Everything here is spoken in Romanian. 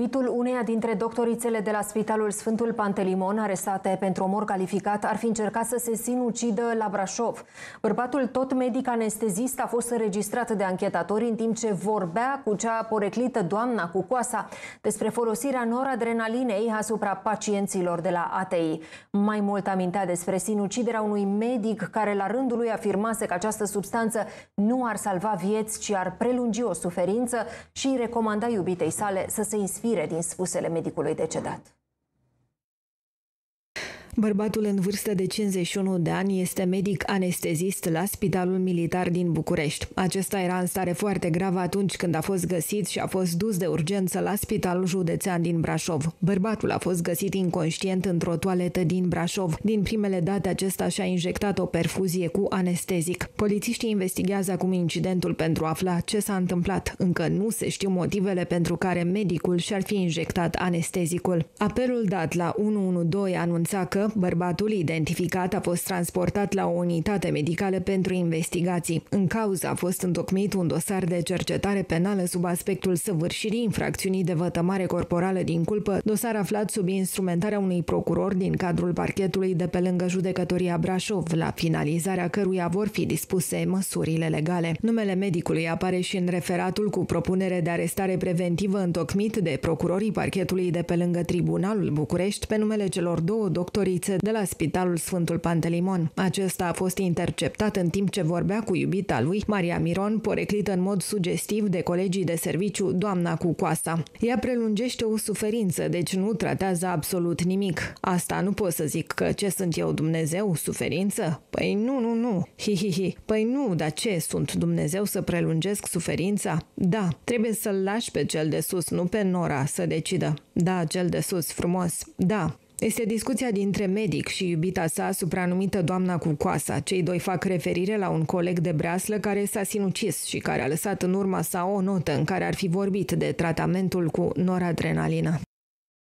iubitul uneia dintre doctorițele de la Spitalul Sfântul Pantelimon, arestate pentru omor calificat, ar fi încercat să se sinucidă la Brașov. Bărbatul, tot medic anestezist, a fost înregistrat de anchetatori în timp ce vorbea cu cea poreclită doamna cu coasa despre folosirea noradrenalinei asupra pacienților de la ATI. Mai mult amintea despre sinuciderea unui medic care la rândul lui afirmase că această substanță nu ar salva vieți, ci ar prelungi o suferință și recomanda iubitei sale să se inspire din spusele medicului decedat. Bărbatul în vârstă de 51 de ani este medic anestezist la Spitalul Militar din București. Acesta era în stare foarte gravă atunci când a fost găsit și a fost dus de urgență la Spitalul Județean din Brașov. Bărbatul a fost găsit inconștient într-o toaletă din Brașov. Din primele date, acesta și-a injectat o perfuzie cu anestezic. Polițiștii investigează acum incidentul pentru a afla ce s-a întâmplat. Încă nu se știu motivele pentru care medicul și-ar fi injectat anestezicul. Apelul dat la 112 anunța că bărbatul identificat a fost transportat la o unitate medicală pentru investigații. În cauză a fost întocmit un dosar de cercetare penală sub aspectul săvârșirii infracțiunii de vătămare corporală din culpă, dosar aflat sub instrumentarea unui procuror din cadrul parchetului de pe lângă judecătoria Brașov, la finalizarea căruia vor fi dispuse măsurile legale. Numele medicului apare și în referatul cu propunere de arestare preventivă întocmit de procurorii parchetului de pe lângă Tribunalul București pe numele celor două doctori fetițe de la Spitalul Sfântul Pantelimon. Acesta a fost interceptat în timp ce vorbea cu iubita lui, Maria Miron, poreclită în mod sugestiv de colegii de serviciu, doamna cu coasa. Ea prelungește o suferință, deci nu tratează absolut nimic. Asta nu pot să zic că ce sunt eu Dumnezeu, suferință? Păi nu, nu, nu. Hi, hi, hi. Păi nu, dar ce, sunt Dumnezeu să prelungesc suferința? Da, trebuie să-l lași pe cel de sus, nu pe Nora, să decidă. Da, cel de sus, frumos. Da, este discuția dintre medic și iubita sa supranumită doamna cu coasa. Cei doi fac referire la un coleg de breaslă care s-a sinucis și care a lăsat în urma sa o notă în care ar fi vorbit de tratamentul cu noradrenalină.